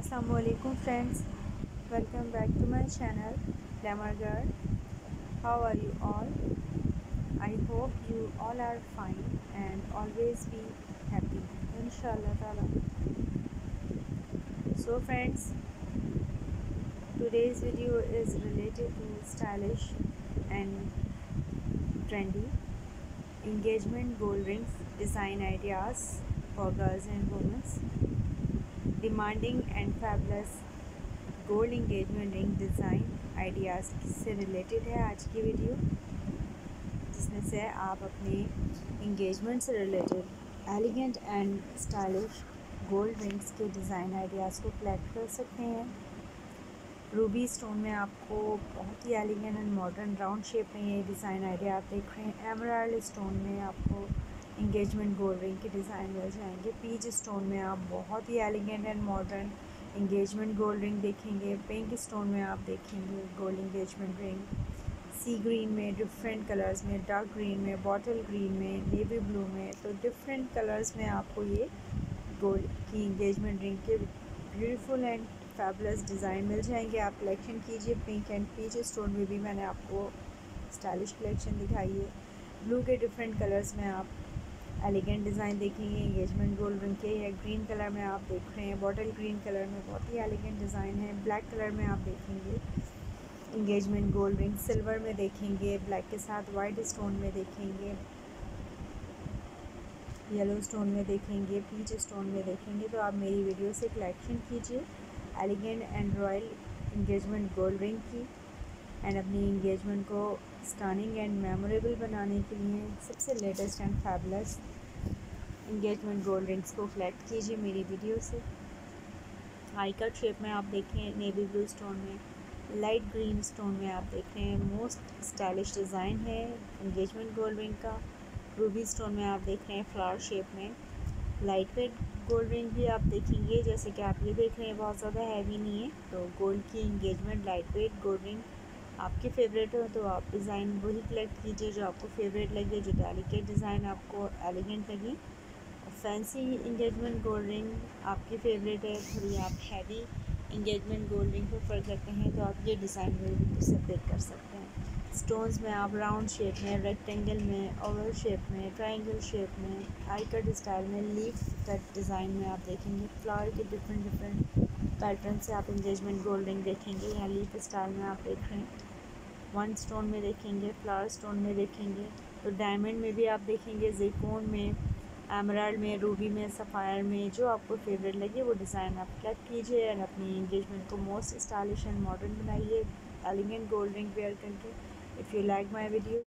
Assalamualaikum friends. Welcome back to my channel glamour girl. How are you all? I hope you all are fine and always be happy. Inshallah so friends today's video is related to stylish and trendy engagement gold rings design ideas for girls and women demanding and fabulous gold engagement ring design ideas से related है आज की video जिसमें से आप अपने engagement से related elegant and stylish gold rings के डिज़ाइन आइडियाज़ को कलेक्ट कर सकते हैं। रूबी स्टोन में आपको बहुत ही elegant and modern round shape में ये डिज़ाइन आइडिया आप देख रहे हैं। एमराल्ड स्टोन में आपको इंगेजमेंट गोल्ड रिंग के डिज़ाइन मिल जाएँगे पीच स्टोन में आप बहुत ही elegant and modern engagement gold ring देखेंगे। पिंक स्टोन में आप देखेंगे gold engagement ring sea green में डिफरेंट कलर्स में डार्क ग्रीन में बॉटल ग्रीन में नेवी ब्लू में तो डिफरेंट कलर्स में आपको ये गोल्ड की इंगेजमेंट रिंग के ब्यूटीफुल एंड फैबुलस डिज़ाइन मिल जाएँगे। आप कलेक्शन कीजिए। पिंक एंड पीच स्टोन में भी मैंने आपको स्टाइलिश कलेक्शन दिखाई है। ब्लू के डिफरेंट कलर्स में आप एलिगेंट डिज़ाइन देखेंगे इंगेजमेंट गोल्ड रंग के है ग्रीन कलर में आप देख रहे हैं बॉटल ग्रीन कलर में बहुत ही एलिगेंट डिज़ाइन है ब्लैक कलर में आप देखेंगे इंगेजमेंट गोल्ड रिंग सिल्वर में देखेंगे ब्लैक के साथ वाइट स्टोन में देखेंगे येलो स्टोन में देखेंगे पीच स्टोन में देखेंगे तो आप मेरी वीडियो से कलेक्शन कीजिए elegant and royal engagement gold ring की। एंड अपनी इंगेजमेंट को स्टनिंग एंड मेमोरेबल बनाने के लिए सबसे latest and fabulous engagement gold rings को कलेक्ट कीजिए मेरी वीडियो से। आई कट शेप में आप देखें नेवी ब्लू स्टोन में लाइट ग्रीन स्टोन में आप देख रहे हैं मोस्ट स्टाइलिश डिज़ाइन है इंगेजमेंट गोल्ड रिंग का। रूबी स्टोन में आप देख रहे हैं फ्लावर शेप में। लाइट वेट गोल्ड रिंग भी आप देखेंगे, जैसे कि आप ये देख रहे हैं, बहुत ज़्यादा हैवी नहीं है। तो गोल्ड की engagement light weight gold ring आपके फेवरेट हो तो आप डिज़ाइन वही कलेक्ट कीजिए जो आपको फेवरेट लगे, जो डेलिकेट डिज़ाइन आपको एलिगेंट लगी। फैंसी इंगेजमेंट गोल्ड रिंग आपकी फेवरेट है, थोड़ी आप heavy engagement gold ring prefer करते हैं तो आप ये डिज़ाइन वही से पिक कर सकते हैं। स्टोन्स में आप राउंड शेप में रेक्टेंगल में ओवल शेप में ट्रायंगल शेप में आई कट स्टाइल में लीफ कट डिज़ाइन में आप देखेंगे। फ्लावर के डिफरेंट डिफरेंट पैटर्न से आप इंगेजमेंट गोल्ड रिंग देखेंगे या लीफ स्टाइल में आप देख। रहे हैं वन स्टोन में देखेंगे फ्लावर स्टोन में देखेंगे। तो डायमंड में भी आप देखेंगे जेकोन में एमराल्ड में रूबी में सफ़ायर में, जो आपको फेवरेट लगे वो डिज़ाइन आप कलेक्ट कीजिए और अपनी इंगेजमेंट को मोस्ट स्टाइलिश एंड मॉडर्न बनाइए। एलिगेंट गोल्ड रिंग वेयर करके। If you like my video